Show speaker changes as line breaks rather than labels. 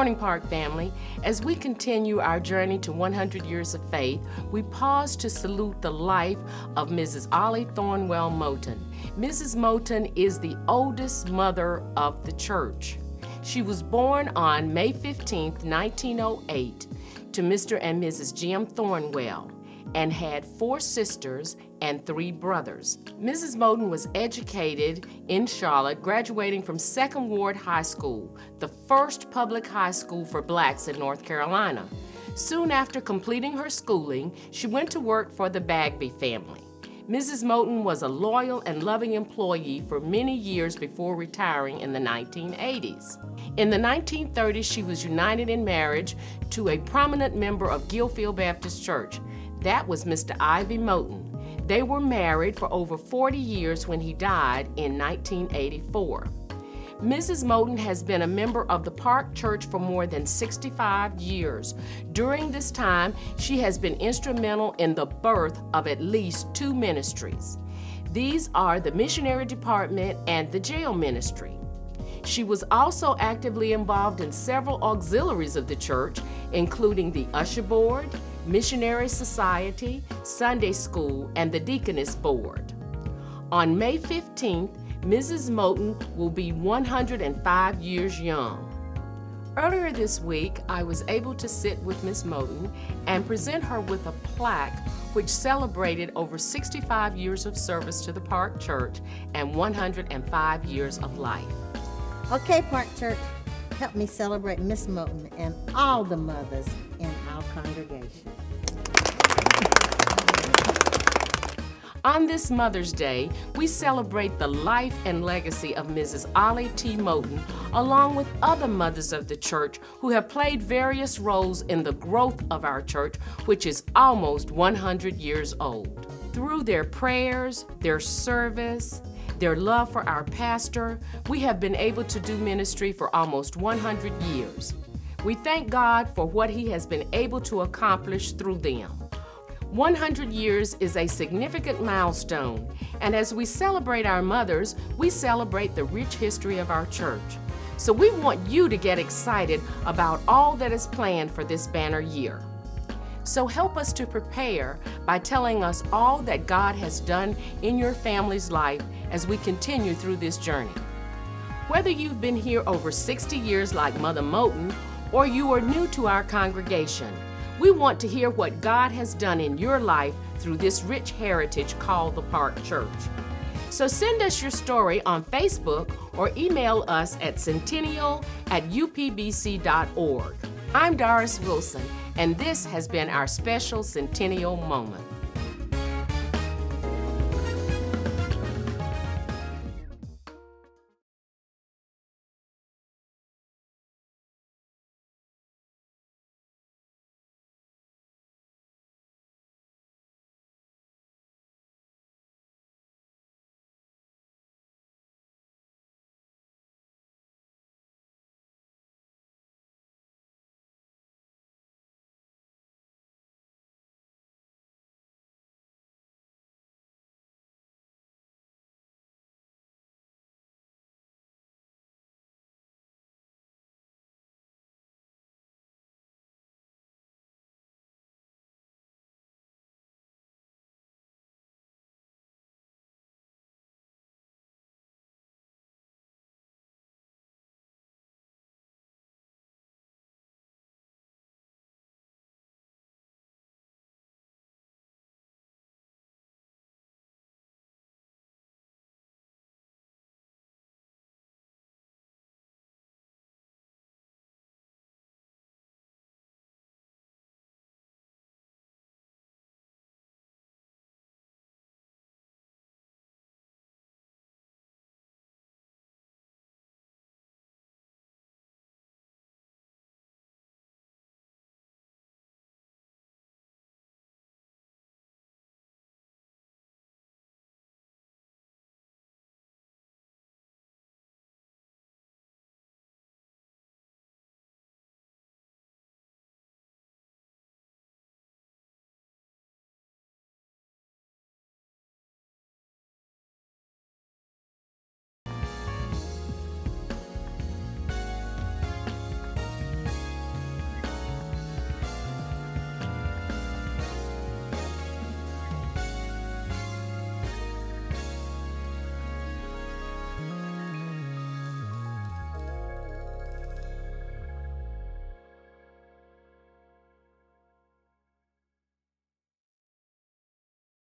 morning, Park family. As we continue our journey to 100 years of faith, we pause to salute the life of Mrs. Ollie Thornwell Moten. Mrs. Moten is the oldest mother of the church. She was born on May 15, 1908, to Mr. and Mrs. Jim Thornwell and had four sisters and three brothers. Mrs. Moten was educated in Charlotte, graduating from Second Ward High School, the first public high school for blacks in North Carolina. Soon after completing her schooling, she went to work for the Bagby family. Mrs. Moten was a loyal and loving employee for many years before retiring in the 1980s. In the 1930s, she was united in marriage to a prominent member of Gillfield Baptist Church. That was Mr. Ivy Moten. They were married for over 40 years when he died in 1984. Mrs. Moten has been a member of the Park Church for more than 65 years. During this time, she has been instrumental in the birth of at least two ministries. These are the Missionary Department and the Jail Ministry. She was also actively involved in several auxiliaries of the church, including the Usher Board, Missionary Society, Sunday School, and the Deaconess Board. On May 15th, Mrs. Moten will be 105 years young. Earlier this week, I was able to sit with Miss Moten and present her with a plaque which celebrated over 65 years of service to the Park Church and 105 years of life.
Okay, Park Church, help me celebrate Miss Moten and all the mothers in our congregation.
On this Mother's Day, we celebrate the life and legacy of Mrs. Ollie T. Moten, along with other mothers of the church who have played various roles in the growth of our church, which is almost 100 years old. Through their prayers, their service, their love for our pastor, we have been able to do ministry for almost 100 years. We thank God for what He has been able to accomplish through them. 100 years is a significant milestone, and as we celebrate our mothers, we celebrate the rich history of our church. So we want you to get excited about all that is planned for this banner year. So help us to prepare by telling us all that God has done in your family's life as we continue through this journey. Whether you've been here over 60 years like Mother Moten or you are new to our congregation, we want to hear what God has done in your life through this rich heritage called the Park Church. So send us your story on Facebook or email us at centennial at upbc.org. I'm Doris Wilson, and this has been our special Centennial Moment.